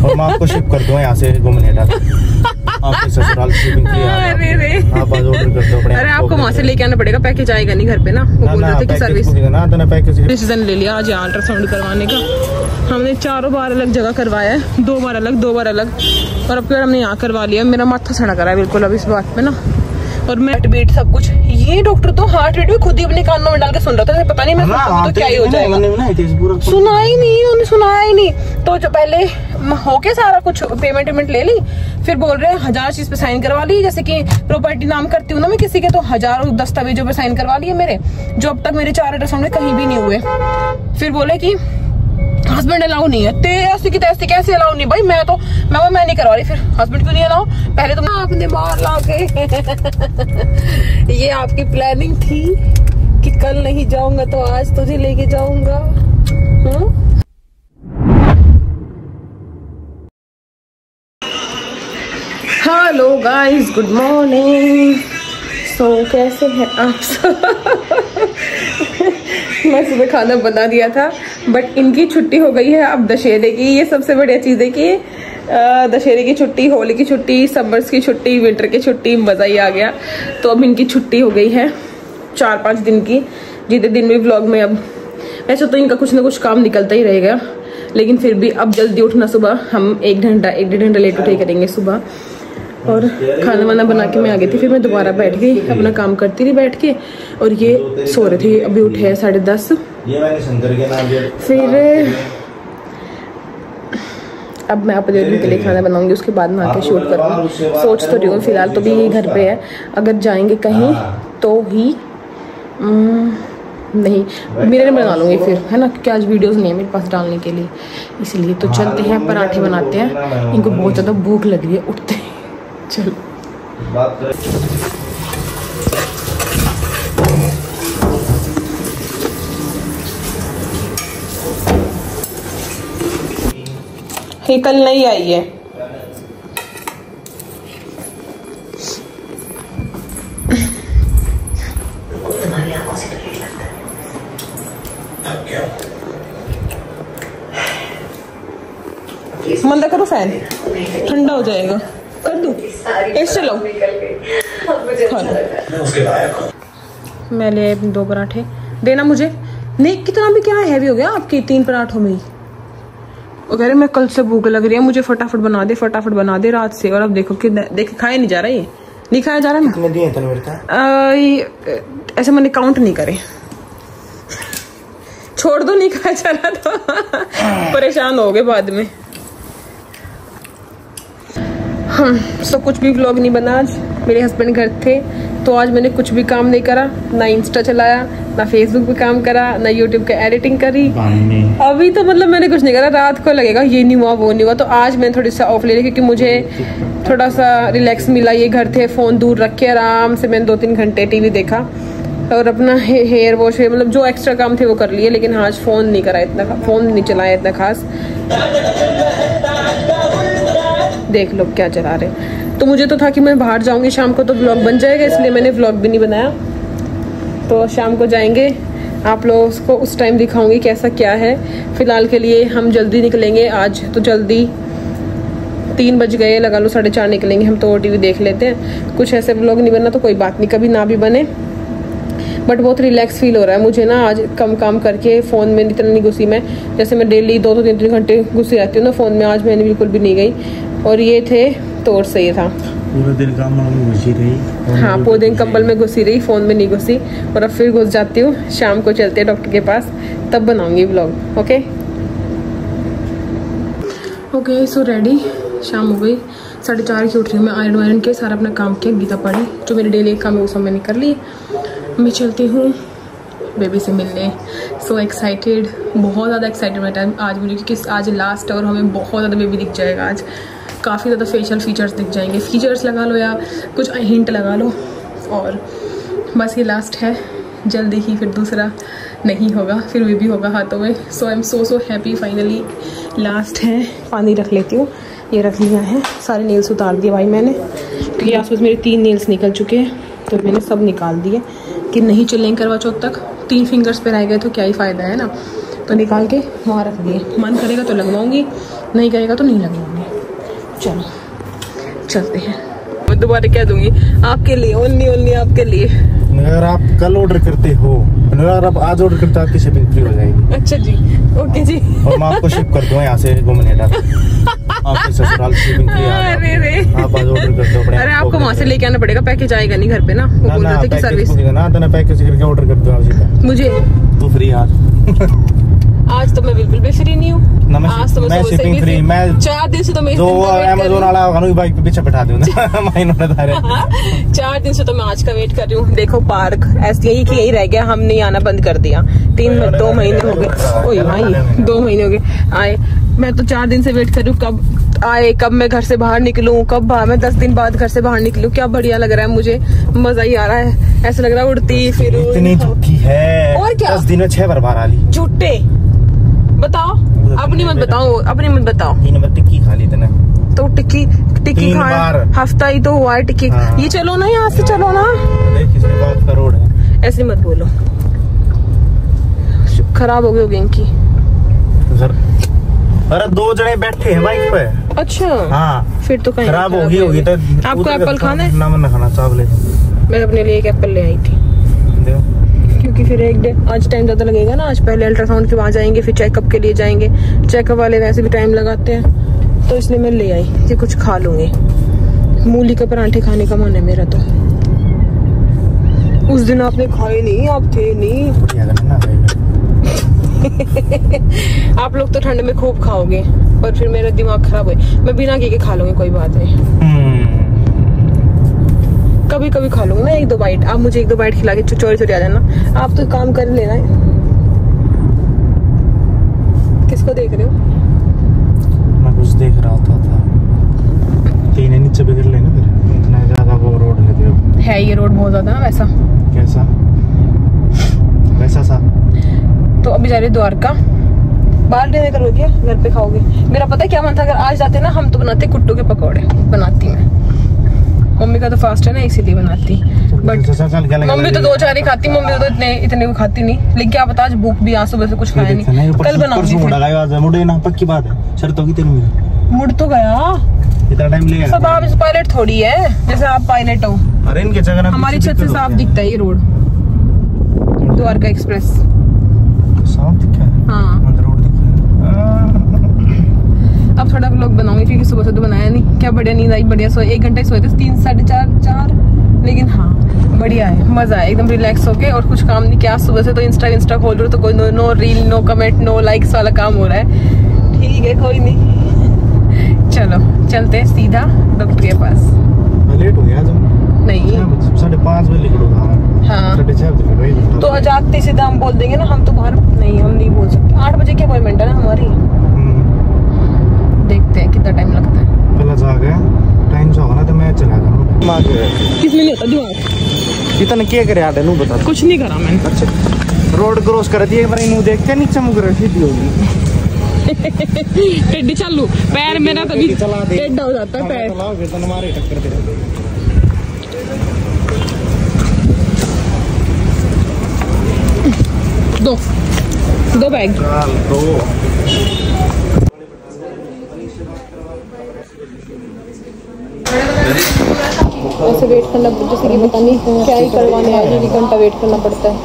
और मैं आपको शिप कर दूँगा यहाँ से घूमने आपके ससुराल शिपिंग फ्री अरे रे। आप आज ऑर्डर कर दो अपने अरे आपको वहाँ से लेके आना पड़ेगा पैकेज आएगा नहीं घर पे ना। वो बोल रहे थे कि सर्विस ना तो ना पैकेज डिसीज़न ले लिया आज अल्ट्रासाउंड करवाने का। हमने चारों बार अलग जगह करवाया है। दो बार अलग दो बार अलग। और अब की हमने यहाँ करवा लिया। मेरा माथा सड़ा करा है बिल्कुल अब इस बात में ना। और मैं बेट सब कुछ। ये डॉक्टर तो हार्ट रेट भी खुद ही अपने कानों में डाल के सुन रहा था पता नहीं मैं तो क्या ही हो जाएगा। सुना ही नहीं उन्होंने सुनाया ही नहीं। तो जो पहले हो के सारा कुछ पेमेंट वेमेंट ले ली फिर बोल रहे हैं हज़ार चीज़ पे साइन करवा ली जैसे कि प्रॉपर्टी नाम करती हूँ ना मैं किसी के तो हज़ारों दस्तावेजों पे साइन करवा लिए मेरे जो अब तक मेरे चार अल्ट्रासाउंड में कहीं भी नहीं हुए। फिर बोले कि हस्बैंड अलाउ नहीं है। ते ऐसे की तैसे कैसे अलाउ नहीं? भाई, मैं तो मैं मैं नहीं करवा रही। फिर हस्बैंड क्यों नहीं अलाउ पहले तो आपने मार ला के। ये आपकी प्लानिंग थी कि कल नहीं जाऊँगा तो आज तुझे लेके जाऊँगा? Hello guys good morning so कैसे हैं आप सब? मैं सुबह खाना बना दिया था। बट इनकी छुट्टी हो गई है अब दशहरे की। ये सबसे बढ़िया चीज़ है कि दशहरे की छुट्टी, होली की छुट्टी, समर्स की छुट्टी, विंटर की छुट्टी, मज़ा ही आ गया। तो अब इनकी छुट्टी हो गई है चार पाँच दिन की। जितने दिन में ब्लॉग में अब, वैसे तो इनका कुछ ना कुछ काम निकलता ही रहेगा। लेकिन फिर भी अब जल्दी उठना सुबह, हम एक घंटा, एक डेढ़ घंटा लेट उठे करेंगे सुबह। और खाना वाना बना के मैं आ गई थी फिर मैं दोबारा बैठ गई अपना काम करती रही बैठ के और ये सो रहे थे अभी उठे हैं साढ़े दस। फिर अब मैं अपने दिन के लिए खाना बनाऊँगी उसके बाद मैं आके शूट करूँगी सोच तो रही हूँ फ़िलहाल तो भी ये घर पे है अगर जाएँगे कहीं तो ही उम, नहीं मेरे बना लूँगी फिर है ना क्योंकि आज वीडियोस नहीं है मेरे पास डालने के लिए। इसलिए तो चलते हैं पराठे बनाते हैं। इनको बहुत ज़्यादा भूख लग रही है उठते हैं चलो। बात कर। कल नहीं आई है। मंदा करो फ़ैन। ठंडा हो जाएगा। कर दू? ऐसे लो खा मैं ले दो पराठे देना मुझे। नहीं कितना भी क्या हैवी हो गया आपके तीन पराठों में ही। वो कह रहे मैं कल से भूख लग रही है मुझे फटाफट बना दे फटाफट बना दे रात से। और अब देखो कि देख खाया नहीं जा रहा ये? नहीं खाया जा रहा ना? कितने दिए ऐसे मैंने काउंट नहीं करे। छोड़ दो नहीं खाया जा रहा तो। परेशान हो गए बाद में। सो कुछ भी व्लॉग नहीं बना आज। मेरे हस्बैंड घर थे तो आज मैंने कुछ भी काम नहीं करा। ना इंस्टा चलाया ना फेसबुक पे काम करा ना यूट्यूब का एडिटिंग करी। अभी तो मतलब मैंने कुछ नहीं करा। रात को लगेगा ये नहीं हुआ वो नहीं हुआ। तो आज मैंने थोड़ी सा ऑफ़ ले ली क्योंकि मुझे थोड़ा सा रिलैक्स मिला। ये घर थे फ़ोन दूर रख के आराम से। मैंने दो तीन घंटे टीवी देखा और अपना हे, हेयर वॉश मतलब जो एक्स्ट्रा काम थे वो कर लिए लेकिन आज फ़ोन नहीं करा इतना फ़ोन नहीं चलाया इतना खास। देख लो क्या चला रहे तो मुझे तो था कि मैं बाहर जाऊँगी, शाम को तो ब्लॉग बन जाएगा, इसलिए मैंने ब्लॉग भी नहीं बनाया। तो शाम को जाएँगे, आप लोगों को उस टाइम दिखाऊँगी कैसा क्या है। फ़िलहाल के लिए हम जल्दी निकलेंगे आज तो जल्दी तीन बज गए, लगा लो साढ़े चार निकलेंगे, हम तो टीवी देख लेते हैं। कुछ ऐसे ब्लॉग नहीं बनना तो कोई बात नहीं, कभी ना भी बने। बट बहुत रिलैक्स फील हो रहा है मुझे ना आज कम काम करके फ़ोन में इतना नहीं घुसी मैं। जैसे मैं डेली दो दो तीन तीन घंटे घुसी रहती हूँ ना फ़ोन में, आज मैंने बिल्कुल भी नहीं गई। और ये थे तो और सही था। पूरे दिन काम में घुसी रही। हाँ पूरे दिन कंबल में घुसी रही फ़ोन में नहीं घुसी। और अब फिर घुस जाती हूँ शाम को चलते हैं डॉक्टर के पास तब बनाऊँगी vlog okay? Okay so ready शाम हो गई। साढ़े चार की उठ रही हूँ मैं आयरन वायरन के सारा अपना काम किया गीता पढ़ी जो मेरे डेली काम है वो सब मैंने कर ली। मैं चलती हूँ बेबी से मिलने। सो एक्साइटेड बहुत ज़्यादा एक्साइटेड मेरा टाइम आज मुझे क्योंकि आज लास्ट है और हमें बहुत ज़्यादा बेबी दिख जाएगा आज। काफ़ी ज़्यादा फेशियल फीचर्स दिख जाएँगे। फीचर्स लगा लो या कुछ हिंट लगा लो और बस ये लास्ट है। जल्दी ही फिर दूसरा नहीं होगा, फिर वे भी होगा हाथों में। So I am so so happy finally last है। पानी रख लेती हूँ। ये रख लिया है। सारे नेल्स उतार दिए भाई मैंने। क्योंकि आसपास मेरे तीन नेल्स निकल चुके हैं। तो मैंने सब निकाल दिए। कि नहीं चलेंगे करवा चौथ तक। तीन फिंगर्स पे रह गए तो क्या ही फ़ायदा है ना? तो निकाल के वहाँ रख दिए। मन करेगा तो लगवाऊँगी, नहीं करेगा तो नहीं लगवाऊँगी। चलो चलते हैं। मैं दोबारा कह दूँगी आपके लिए ओनली ओनली आपके लिए। अगर आप कल ऑर्डर करते हो। अगर आप आज ऑर्डर करते हो आपकी शिपिंग फ्री हो जाएगी। अच्छा जी ओके जी। और मैं आपको शिप कर दूँगा यहाँ से गोमनेटा आपके ससुराल शिपिंग फ्री अरे रे। आप आज ऑर्डर करते हो अरे आपको वहाँ से लेके आना पड़ेगा पैकेज आएगा नहीं घर पे ना? वो ना बोल ना रहे थे कि सर्विस ना तो पैकेज करके ऑर्डर कर दो मुझे तो फ्री आज आज तो मैं बिल्कुल भी फ्री नहीं हूँ। आज तो मैं free, थी। मैं- चार दिन से तो मैं का अमेजोन वाला होगा बाइक पे पीछे बैठा दूँ धारे चार दिन से तो मैं आज का वेट कर रही हूँ। देखो पार्क ऐसे यही कि यही रह गया। हम नहीं आना बंद कर दिया। तीन दो महीने हो गए। ओए भाई दो महीने हो गए। आए। मैं तो चार दिन से वेट कर रही हूँ। कब आए कब मैं घर से बाहर निकलूं कब बाहर मैं दस दिन बाद घर से बाहर निकलूं। क्या बढ़िया लग रहा है मुझे। मज़ा ही आ रहा है। ऐसा लग रहा है उड़ती फिर इतनी झूठी है। और क्या? दस दिन में छह बार बाहर आ ली। झूठे। बताओ। अपनी मत बताओ अपनी मत बताओ। तीन नंबर टिक्की खा ली तूने। तो टिक्की टिक्की खाए हफ़्ता ही तो हुआ है टिक्की। हाँ। ये चलो ना यहाँ से चलो ना। रोड है। ऐसे मत बोलो। खराब हो गई होगी इनकी। अरे दो जने बैठे हैं बाइक पे। अच्छा। हाँ। फिर तो कहीं खराब होगी होगी तो आपको एप्पल खाना है? ना खाना चावल। मैं अपने लिए एक एप्पल ले आई थी। क्योंकि फिर एक डे आज टाइम ज़्यादा लगेगा ना आज पहले अल्ट्रासाउंड के वहाँ जाएँगे फिर चेकअप के लिए जाएँगे। चेकअप वाले वैसे भी टाइम लगाते हैं। तो इसलिए मैं ले आई कि कुछ खा लूँगी। मूली के परांठे खाने का मन है मेरा तो। उस दिन आपने खाए नहीं आप थे नहीं। आप लोग तो ठंड में खूब खाओगे पर फिर मेरा दिमाग खराब हुए मैं बिना घी के खा लूँगी कोई बात नहीं। हम्म, कभी कभी खा लूँगी। ना एक दो बाइट आप मुझे एक दो बाइट खिला के चोरी चोरी आ जाना। आप तो काम कर लेना। है किसको देख रहे हो? मैं कुछ देख रहा था, था। तीन नीचे बिगड़ लेना फिर इतना ज़्यादा वो रोड है देखो है ये रोड बहुत ज़्यादा ना वैसा? कैसा? वैसा सा। तो अभी जा रहे द्वारका। बाहर लेने करोगे घर पे खाओगे। मेरा पता है क्या मन था? अगर आज जाते ना हम तो बनाते कुट्टू के पकौड़े। बनाती मैं। का तो फास्ट है ना इसीलिए बनाती। बट मम्मी तो दो चार ही खाती मम्मी तो इतने इतने को खाती नहीं। लेकिन क्या पता आज भूख भी आज सुबह से कुछ खाया नहीं, कल बनाऊँगी। मुड़ा ना पक्की बात है। शर्त होगी तेरी मुड़। तो गया। इतना टाइम ले सब आप इस पायलट थोड़ी है जैसे आप पायलट हो। अरे इनके जगह हमारी छत से साफ़ दिखता है ये रोड। द्वारका एक्सप्रेस। साफ़ दिखा है। है। अब थोड़ा व्लॉग बनाऊँगी क्योंकि सुबह से तो बनाया नहीं। क्या बढ़िया नींद आई बढ़िया सोए एक घंटे सोए थे तीन साढ़े चार चार। लेकिन हाँ बढ़िया है मज़ा है एकदम रिलैक्स होके और कुछ काम नहीं किया। सुबह से तो इंस्टा इंस्टा खोल रहे हो तो कोई no, no reel no comment no likes वाला काम हो रहा है। ठीक है कोई नहीं। चलो चलते हैं सीधा डॉक्टर के पास लेट हो गया नहीं। साढ़े पाँच बजे हाँ। तो जागते सीधा हम बोल देंगे ना हम तो बाहर नहीं हम नहीं बोल सकते। आठ बजे की अपॉइंटमेंट है ना हमारी? देखते हैं कितना टाइम लगता है। पहला जाग गया टाइम से होगा ना तो मैं चला जाऊँगा किसमें नहीं होता? दिमाग। इतना क्या करे आटे नू बता कुछ नहीं करा मैंने। अच्छा रोड क्रॉस कर दिए एक बार इन्हें देख के नीचे मुकर सीधी होगी। टेढ़ी चालू। पैर मेरा तभी चला दे। टेढ़ा हो जाता है पैर। चलाओगे तो दे दो। दो बैग। चल ऐसे वेट करना जैसे कि पता नहीं क्या ही करवाने आए एक घंटा वेट करना पड़ता है।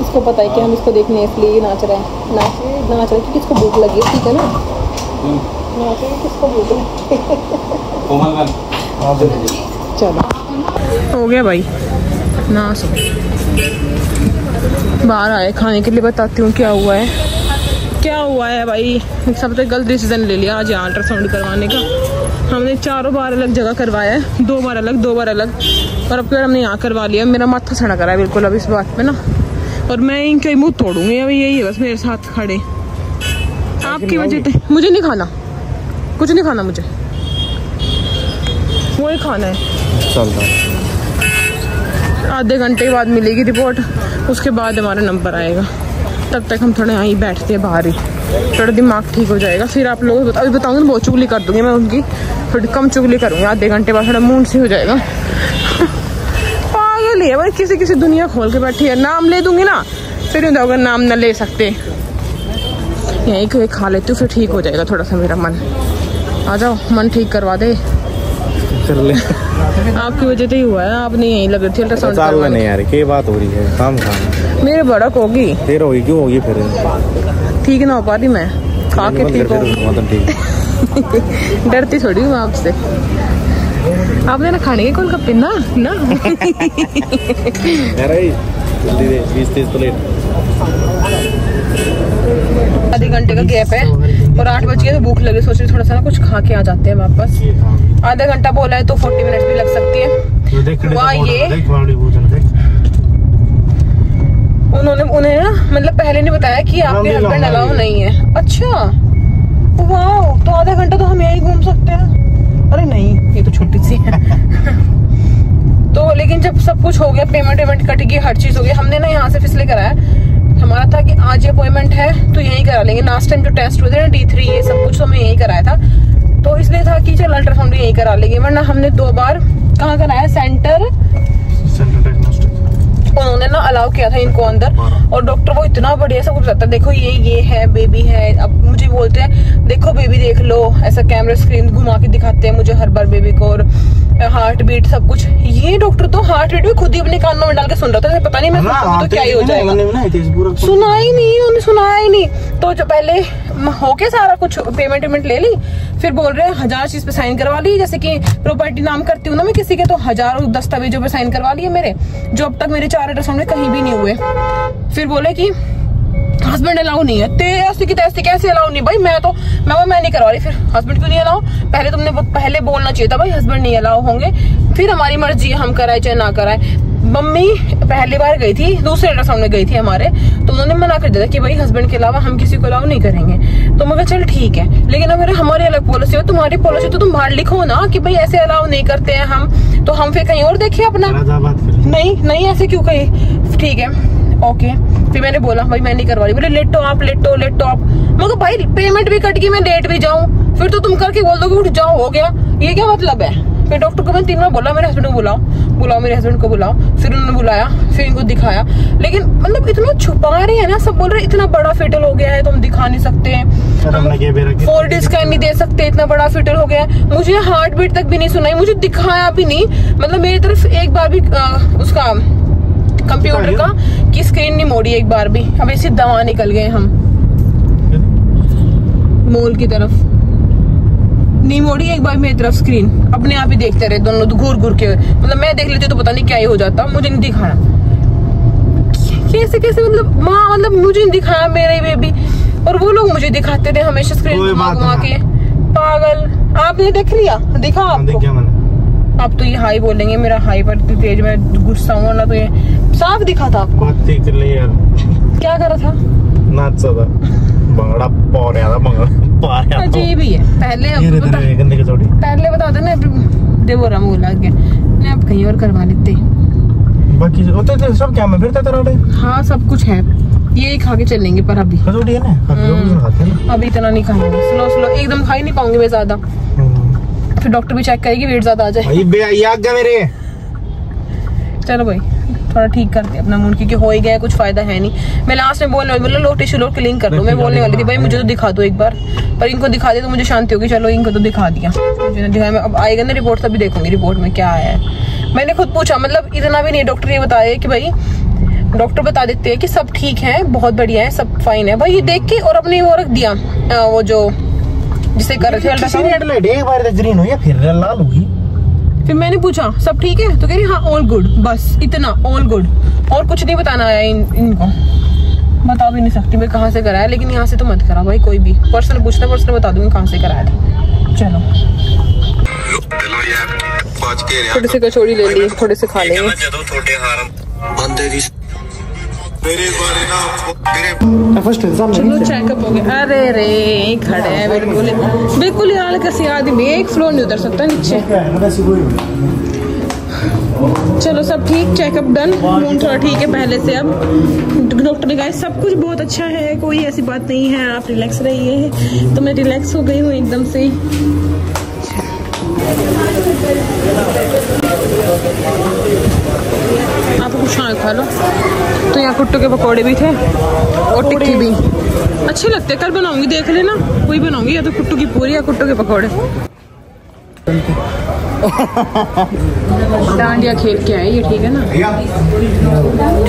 इसको पता है कि हम इसको देखने इसलिए ये नाच रहे हैं। नाच नाच रहे है क्योंकि इसको भूख लगी ठीक है ना? नाच रहा है किसको भूख लगी चलो। हो गया भाई। ना सो बाहर आए खाने के लिए बताती हूँ क्या हुआ है। क्या हुआ है भाई? सबसे गलत डिसीज़न ले लिया आज यहाँ अल्ट्रासाउंड करवाने का। हमने चारों बार अलग जगह करवाया है। दो बार अलग दो बार अलग। और अब बार हमने यहाँ करवा लिया। मेरा माथा सड़क रहा है बिल्कुल अब इस बात पे ना। और मैं इनके मुँह तोड़ूँगी। अभी यही है बस मेरे साथ खड़े। आपकी वजह से मुझे नहीं खाना। कुछ नहीं खाना मुझे। वही खाना है। चल रहा आधे घंटे के बाद मिलेगी रिपोर्ट, उसके बाद हमारा नंबर आएगा। तब तक हम थोड़े यहीं बैठते हैं बाहर ही। थोड़ा दिमाग ठीक हो जाएगा। फिर आप लोगों अभी बताऊँगी, बहुत चुगली कर दूँगी मैं उनकी। थोड़ी कम चुगली करूँगी, आधे घंटे बाद थोड़ा मूड से हो जाएगा। पागल ही है भाई किसी किसी दुनिया खोल के बैठी है। नाम ले दूँगी ना, फिर यूँ अगर नाम ना ले सकते। यहीं कोई खा लेती हूँ, फिर ठीक हो जाएगा थोड़ा सा मेरा मन। आ जाओ, मन ठीक करवा दे। कर ले। आपकी वजह से ही हुआ है आपने यहीं लग रही थी नहीं यार क्या बात हो रही है? काम खाना मेरे बड़क होगी। देर होगी क्यों होगी फिर? ठीक ना हो पा रही मैं। खा के ठीक हो मतलब डरती थोड़ी हूँ आपसे। आपने ना खाने के कौन कप ना। ना जल्दी दे बीस तीस प्लेट। आधे घंटे का गैप है। और आठ बज गए तो भूख लगी सोच रही थोड़ा सा ना कुछ खा के आ जाते हैं वापस। आधा घंटा बोला है तो फोर्टी मिनट भी लग सकती है। वाह, ये- उन्होंने उन्हें ना मतलब पहले नहीं बताया कि आपके हस्बैंड लाऊँगा अलाउ नहीं है। अच्छा। वाह तो आधा घंटा तो हम यहीं घूम सकते हैं। अरे नहीं ये तो छोटी सी है। तो लेकिन जब सब कुछ हो गया पेमेंट वेमेंट कट गई हर चीज़ हो गई हमने ना यहाँ से फिसले कराया हमारा था कि आज अपॉइंटमेंट है तो यही करा लेंगे। लास्ट टाइम जो टेस्ट हुए थे ना डी थ्री ये सब कुछ तो हमें यही कराया था। तो इसलिए था कि चल अल्ट्रासाउंड यही करा लेंगे, वरना हमने दो बार कहाँ कराया? सेंटर उन्होंने ना अलाउ किया था इनको अंदर। और डॉक्टर वो इतना बढ़िया सब कुछ बताता है देखो ये ये है बेबी है। अब मुझे बोलते हैं देखो बेबी देख लो ऐसा कैमरा स्क्रीन घुमा के दिखाते हैं मुझे हर बार बेबी को और हार्ट बीट सब कुछ। ये डॉक्टर तो हार्ट बीट भी खुद ही अपने कानों में डाल के सुन रहा था पता नहीं मैं तो क्या ही हो जाएगा। सुना ही नहीं उन्हें सुनाया ही नहीं। तो जो पहले म- हो के सारा कुछ पेमेंट वेमेंट ले ली, फिर बोल रहे हैं, हज़ार चीज़ पे साइन करवा ली, जैसे कि प्रॉपर्टी नाम करती हूँ ना मैं किसी के तो हज़ारों दस्तावेजों पे साइन करवा लिए मेरे, जो अब तक मेरे चार अल्ट्रासाउंड में कहीं भी नहीं हुए। फिर बोले कि हस्बैंड अलाउ नहीं है। तेरे की तैसे कैसे अलाउ नहीं? भाई, मैं तो मैं मैं नहीं करवा रही। फिर हस्बैंड क्यों नहीं अलाउ पहले तुमने पहले बोलना चाहिए था, भाई हस्बैंड नहीं अलाउ होंगे। फिर हमारी मर्ज़ी है, हम कराए चाहे ना कराए। मम्मी पहली बार गई थी दूसरे अल्ट्रासाउंड में गई थी हमारे तो उन्होंने मना कर दिया था कि भाई हस्बैंड के अलावा हम किसी को अलाउ नहीं करेंगे। तो मैं चल ठीक है लेकिन अगर हमारी अलग पॉलिसी हो तुम्हारी पॉलिसी तो तुम बाहर लिखो ना कि भाई ऐसे अलाउ नहीं करते हैं हम तो हम फिर कहीं और देखे अपना। नहीं नहीं ऐसे क्यों कही? ठीक है ओके फिर मैंने बोला भाई मैं नहीं करवा रही बोले लेटो आप लेटो लेटो आप। मगर भाई पेमेंट भी कट गई मैं लेट भी जाऊँ फिर तो तुम करके बोल दोगे उठ जाओ हो गया। ये क्या मतलब है? फिर डॉक्टर को मैं तीन बार बोला मेरे हस्बैंड को बुलाओ बुलाओ मेरे हस्बैंड को बुलाओ फिर उन्होंने बुलाया फिर इनको दिखाया। लेकिन मतलब इतना छुपा रहे हैं ना सब बोल रहे इतना बड़ा फिटल हो गया है तो हम दिखा नहीं सकते। हैं फोर डी स्कैन नहीं दे सकते इतना बड़ा फिटर हो गया है। मुझे हार्ट बीट तक भी नहीं सुनाई मुझे दिखाया भी नहीं। मतलब मेरी तरफ़ एक बार भी आ, उसका कंप्यूटर का की स्क्रीन नहीं मोड़ी एक बार भी। अब ऐसे दवा निकल गए हम। मोल की तरफ़। नहीं मोड़ी एक बार मेरी तरफ़ स्क्रीन अपने आप ही देखते रहे दोनों घूर घूर के। मतलब मैं देख लेती तो पता नहीं क्या ही हो जाता मुझे नहीं दिखाना। कैसे कैसे मतलब माँ मतलब मुझे नहीं दिखाया मेरे बेबी और वो लोग मुझे दिखाते थे हमेशा स्क्रीन घुमा घुमा के। पागल। आपने देख लिया? दिखा आपको? आप तो ये हाई बोलेंगे मेरा हाई पर तेज में गुस्सा हुआ ना तो ये साफ़ दिखा था आपको। क्या करा था? रहा था। भंगड़ा पा रहा था अजीब ही है। पहले बता, के चोटी पहले बता बोला गया। मैं आप कहीं और करवा लेते। बाकी होते थे सब क्या मैं फिरता हाँ सब कुछ है। यही खा के चलेंगे पर अभी। कसौटी है ना? अभी लोग भी खाते हैं? अभी इतना नहीं खाएँगे स्लो स्लो। एकदम खा ही नहीं पाऊँगी मैं ज़्यादा। फिर डॉक्टर भी चेक करेगी वेट ज़्यादा आ जाए। मेरे। चलो भाई। थोड़ा ठीक करते हैं अपना मूड क्योंकि हो ही गया कुछ फ़ायदा है नहीं। मैं लास्ट में बोलने वाली बोला लो टिश्यू लो क्लीन कर दो मैं बोलने वाली थी भाई मुझे तो दिखा दो एक बार। पर इनको दिखा दिया तो मुझे शांति होगी चलो इनको तो दिखा दिया। मुझे ना दिखाया मैं अब आएगा ना रिपोर्ट तभी देखूँगी रिपोर्ट में क्या आया है। मैंने खुद पूछा मतलब इतना भी नहीं डॉक्टर ये बताया कि भाई डॉक्टर बता देते हैं कि सब ठीक है बहुत बढ़िया है सब फाइन है। भाई ये देख के और अपने वो रख दिया वो जो जिसे कर रहे थे अल्ट्रासाउंड एक बार तो ग्रीन हुई फिर लाल होगी फिर मैंने पूछा सब ठीक है? तो कह रही हाँ ऑल गुड बस इतना ऑल गुड और कुछ नहीं बताना आया इन, इनको। बता भी नहीं सकती मैं कहाँ से कराया लेकिन यहाँ से तो मत करा भाई कोई भी। पर्सनल पूछना पर्सनल बता दूँगी कहाँ से कराया था। चलो। थोड़े से कचौड़ी ले ली थोड़े से खा लेंगे। चलो चेकअप हो गया। अरे रे खड़े हैं बिल्कुल बिल्कुल यहाँ का सी आदमी एक फ्लोर नहीं उतर सकता नीचे। चलो सब ठीक चेकअप डन मूड थोड़ा ठीक है पहले से अब। डॉक्टर ने कहा सब कुछ बहुत अच्छा है कोई ऐसी बात नहीं है आप रिलैक्स रहिए। तो मैं रिलैक्स हो गई हूँ एकदम से। ही आप कुछ ना खा लो। तो यहाँ कुट्टू के पकौड़े भी थे और टिक्की भी। अच्छे लगते कल बनाऊँगी देख लेना। कोई बनाऊँगी या तो कुट्टू की पूरी या कुट्टू के पकौड़े। डांडिया खेल के आए ये ठीक है ना?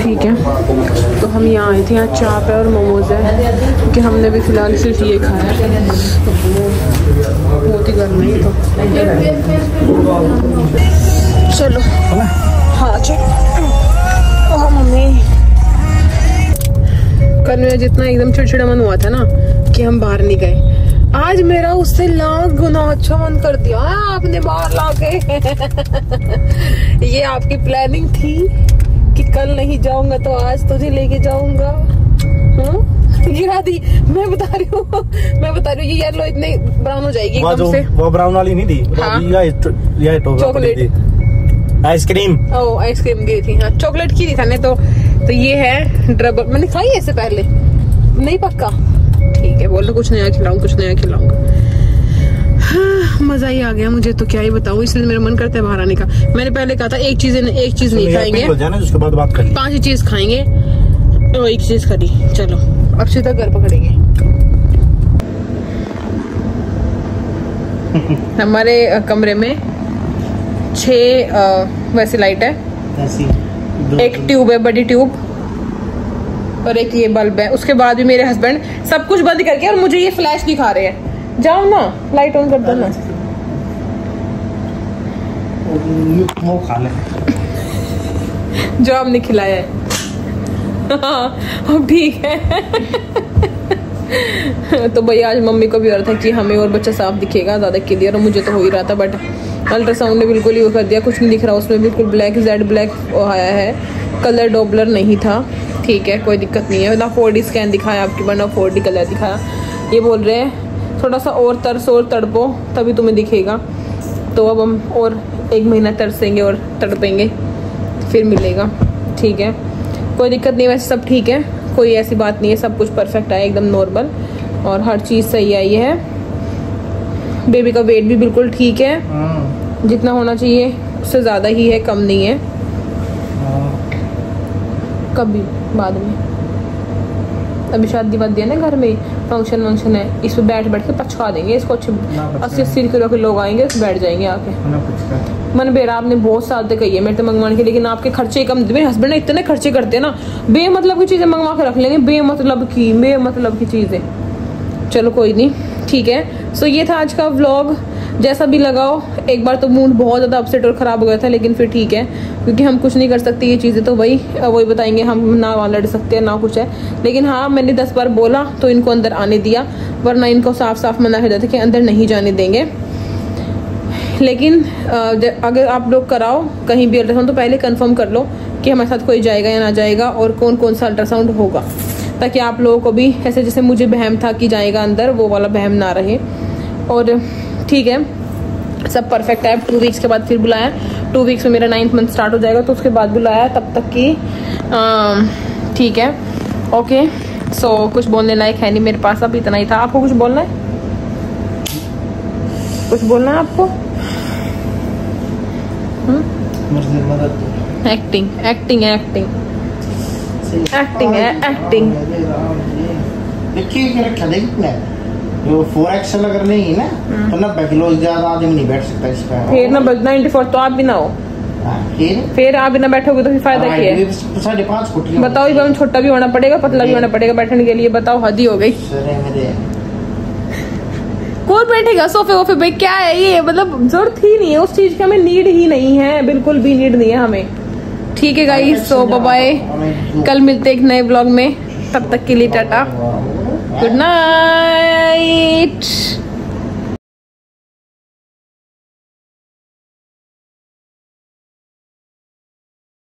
ठीक है। तो हम यहाँ आए थे यहाँ चाप है और मोमोज है क्योंकि हमने भी फ़िलहाल सिर्फ़ ये खाया है। बहुत ही गर्म है तो। चलो। हाँ चलो। मम्मी। कल मेरा जितना एकदम चिड़चिड़ा मन हुआ था ना कि हम बाहर नहीं गए। आज मेरा उससे लाख गुना अच्छा मन कर दिया। हाँ, आपने बाहर ला के ये आपकी प्लानिंग थी कि कल नहीं जाऊँगा तो आज तुझे लेके जाऊँगा। हाँ? गिरा दी। मैं बता रही हूँ मैं बता रही हूँ ये येलो इतने ब्राउन हो जाएगी वो एकदम से। वो ब्राउन वाली नहीं थी हाँ। यह चॉकलेट। थी आइसक्रीम। ओ आइसक्रीम गई थी हाँ चॉकलेट की थी थाने तो। तो ये है ड्रबल मैंने खाई इससे पहले। नहीं पक्का। ठीक है बोलो कुछ नया खिलाऊं कुछ नया खिलाऊँगा। हाँ, मज़ा ही आ गया मुझे तो क्या ही बताऊँ इसलिए मेरा मन करता है बाहर आने का। मैंने पहले कहा था एक चीज़ एक चीज़ नहीं खाएँगे। जाना उसके बाद बात करेंगे पाँच ही चीज़ खाएँगे। तो एक चीज़ खरी चलो। अब सीधा घर पकड़ेंगे। हमारे कमरे में छह अ, वैसे लाइट है। एक ट्यूब है बड़ी ट्यूब और एक ये बल्ब है। उसके बाद भी मेरे हस्बैंड सब कुछ बंद करके और मुझे ये फ्लैश दिखा रहे हैं। जाओ ना लाइट ऑन कर दो ना। खा ले। जो आपने खिलाया है। हाँ, ठीक है। तो भैया आज मम्मी को भी रहा था कि हमें और बच्चा साफ़ दिखेगा ज़्यादा क्लियर और मुझे तो हो ही रहा था बट अल्ट्रासाउंड ने बिल्कुल ही वो कर दिया, कुछ नहीं दिख रहा, उसमें बिल्कुल ब्लैक जेड ब्लैक आया है। कलर डॉबलर नहीं था। ठीक है, कोई दिक्कत नहीं है। ना फोर स्कैन दिखाया आपकी बार ना फोर कलर दिखाया। ये बोल रहे हैं थोड़ा सा और तरस, और तड़पो, तभी तुम्हें दिखेगा। तो अब हम और एक महीना तरसेंगे और तड़पेंगे, फिर मिलेगा। ठीक है? कोई दिक्कत नहीं, वैसे सब ठीक है। कोई ऐसी बात नहीं है, सब कुछ परफेक्ट आया एकदम नॉर्मल और हर चीज़ सही आई है। बेबी का वेट भी बिल्कुल ठीक है। जितना होना चाहिए उससे ज़्यादा ही है कम नहीं है। कभी बाद में। अभी शादी वादी है ना घर में फ़ंक्शन वंक्शन है इस पर बैठ बैठ के पछवा देंगे इसको अच्छे अस्सी अस्सी किलो के लोग आएँगे इस बैठ जाएँगे आके। मन बेरा आपने बहुत साल तक कही है मेरे तो मंगवाने के लेकिन आपके खर्चे कम मेरे हस्बैंड इतने खर्चे करते हैं ना बेमतलब की चीज़ें मंगवा के रख लेंगे बेमतलब की बेमतलब की चीज़ें। चलो कोई नहीं ठीक है। सो ये था आज का व्लॉग जैसा भी लगाओ, एक बार तो मूड बहुत ज़्यादा अपसेट और ख़राब हो गया था, लेकिन फिर ठीक है, क्योंकि हम कुछ नहीं कर सकते, ये चीज़ें तो वही वही बताएँगे, हम ना वहाँ लड़ सकते हैं, ना कुछ है। लेकिन हाँ मैंने दस बार बोला तो इनको अंदर आने दिया, वरना इनको साफ़ साफ़ मना कर था कि अंदर नहीं जाने देंगे। लेकिन अगर आप लोग कराओ, कहीं भी अल्ट्रासाउंड तो पहले कंफर्म कर लो कि हमारे साथ कोई जाएगा या ना जाएगा, और कौन कौन सा अल्ट्रासाउंड होगा। ताकि आप लोगों को भी ऐसे जैसे मुझे बहम था कि जाएगा अंदर वो वाला बहम ना रहे। और ठीक है सब परफेक्ट है। टू वीक्स के बाद फिर बुलाया। टू वीक्स में मेरा नाइन्थ मंथ स्टार्ट हो जाएगा तो उसके बाद बुलाया तब तक की ठीक है। ओके सो so, कुछ बोलने लायक है नहीं मेरे पास अब इतना ही था। आपको कुछ बोलना है? कुछ बोलना है आपको? एक्टिंग एक्टिंग एक्टिंग एक्टिंग है एक्टिंग देखिए क्या रखा देख कितना जो फोर एक्सल अगर नहीं है ना तो नब्बे किलो ज़्यादा आदमी नहीं बैठ सकता इस पे। फिर ना नाइन्टी फोर तो आप भी ना हो। हाँ, फिर फिर आप भी ना बैठोगे तो फिर फ़ायदा क्या है? साढ़े पाँच फुट बताओ इस बार छोटा भी होना पड़ेगा पतला भी होना पड़ेगा बैठने के लिए बताओ हद ही हो गई। कौन बैठेगा सोफे वोफे पे? क्या है ये? मतलब ज़रूरत ही नहीं है उस चीज़ की हमें नीड ही नहीं है बिल्कुल भी नीड नहीं है हमें। ठीक है गाई सो बाय कल मिलते एक नए ब्लॉग में. तब तक के लिए टाटा. Good night